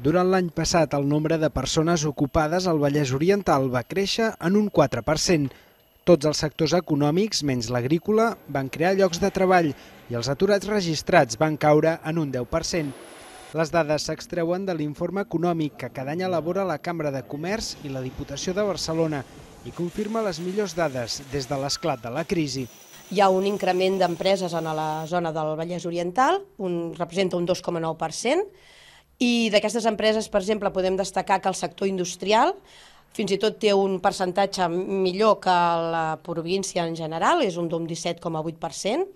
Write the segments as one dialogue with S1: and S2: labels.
S1: Durant l'any passat, el nombre de persones ocupades al Vallès Oriental va créixer en un 4%. Tots els sectors econòmics, menys l'agrícola, van crear llocs de treball i els aturats registrats van caure en un 10%. Les dades s'extreuen de l'informe econòmic que cada any elabora la Cambra de Comerç i la Diputació de Barcelona i confirma les millors dades des de l'esclat de la crisi.
S2: Hi ha un increment d'empreses en la zona del Vallès Oriental, un, representa un 2,9%, i d'aquestes empreses, per exemple, podem destacar que el sector industrial fins i tot té un percentatge millor que la província en general, és un d'un 17,8%,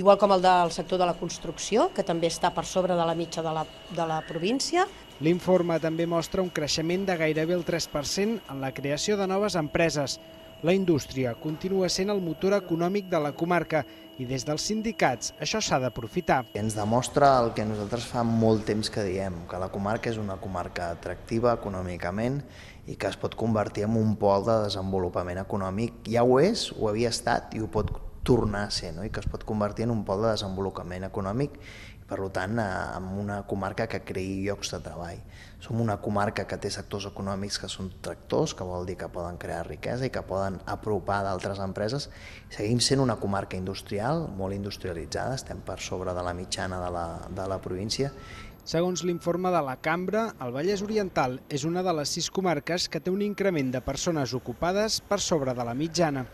S2: igual com el del sector de la construcció, que també està per sobre de la mitja de la, de la província.
S1: L'informe també mostra un creixement de gairebé el 3% en la creació de noves empreses, la indústria continua sent el motor econòmic de la comarca i des dels sindicats això s'ha d'aprofitar.
S3: Ens demostra el que nosaltres fa molt temps que diem, que la comarca és una comarca atractiva econòmicament i que es pot convertir en un pol de desenvolupament econòmic. Ja ho és, ho havia estat i ho pot tornar a ser, no? i que es pot convertir en un pol de desenvolupament econòmic per tant, en una comarca que creï llocs de treball. Som una comarca que té sectors econòmics que són tractors, que vol dir que poden crear riquesa i que poden apropar d'altres empreses. Seguim sent una comarca industrial, molt industrialitzada, estem per sobre de la mitjana de la, de la província.
S1: Segons l'informe de la Cambra, el Vallès Oriental és una de les sis comarques que té un increment de persones ocupades per sobre de la mitjana.